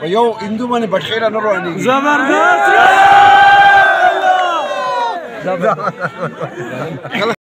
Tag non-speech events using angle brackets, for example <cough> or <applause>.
په یو هندو باندې بټخیره نه روانېږي زبردست <laughs>